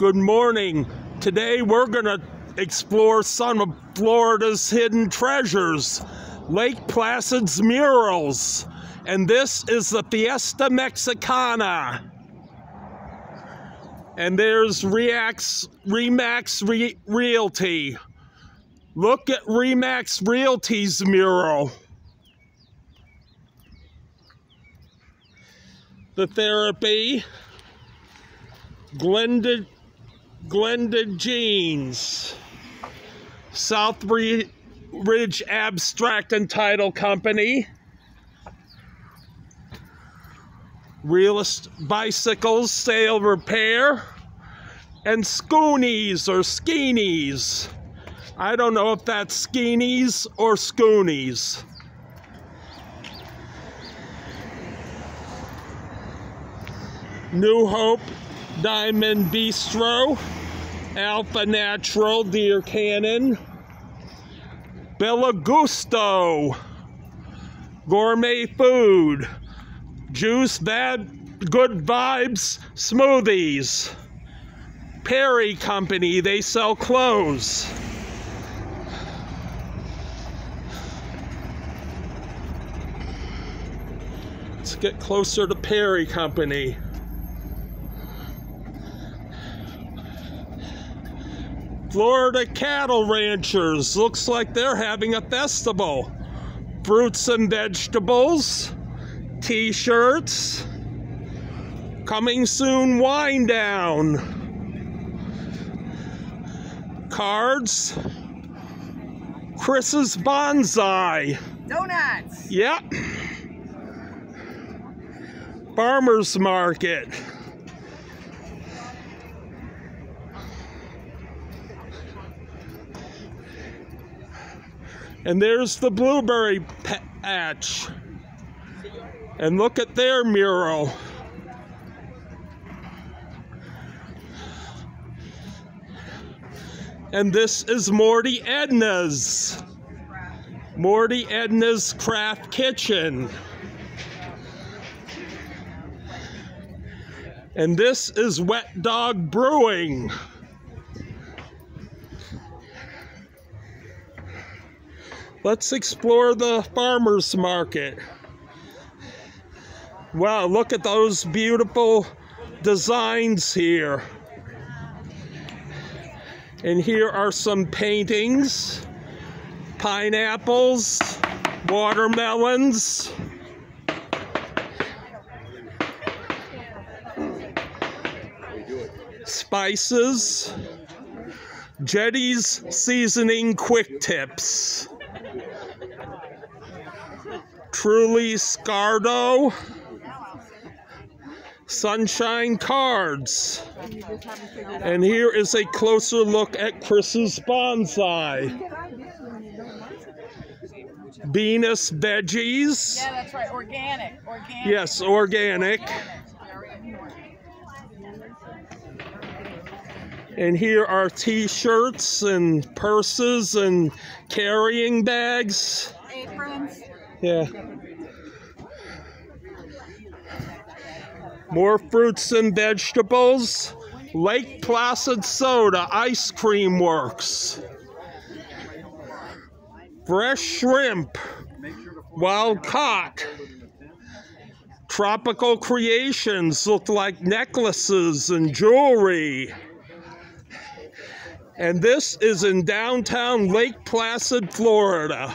Good morning. Today we're going to explore some of Florida's hidden treasures, Lake Placid's murals. And this is the Fiesta Mexicana. And there's Reax, Remax Re, Realty. Look at Remax Realty's mural. The therapy. Glenda, Glenda Jeans. South Ridge Abstract and Title Company. Realist Bicycles Sale Repair. And Scoonies or Skeenies. I don't know if that's Skeenies or Scoonies. New Hope Diamond Bistro, Alpha Natural Deer Cannon, Bella Gusto, Gourmet Food, Juice Bad Good Vibes Smoothies, Perry Company, they sell clothes. Let's get closer to Perry Company. Florida cattle ranchers. Looks like they're having a festival. Fruits and vegetables, t shirts, coming soon wine down, cards, Chris's Bonsai. Donuts. Yep. Farmer's Market. And there's the blueberry patch. And look at their mural. And this is Morty Edna's. Morty Edna's Craft Kitchen. And this is Wet Dog Brewing. Let's explore the farmer's market. Wow, look at those beautiful designs here. And here are some paintings, pineapples, watermelons. Spices, Jetty's Seasoning Quick Tips. Truly Scardo. Sunshine Cards. And here is a closer look at Chris's bonsai. Venus Veggies. Yeah, that's right. Organic. Organic. Yes, organic. And here are t-shirts and purses and carrying bags. Aprons. Yeah. More fruits and vegetables. Lake Placid Soda Ice Cream Works. Fresh shrimp. Wild caught. Tropical creations look like necklaces and jewelry. And this is in downtown Lake Placid, Florida.